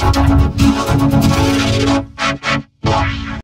Shut up.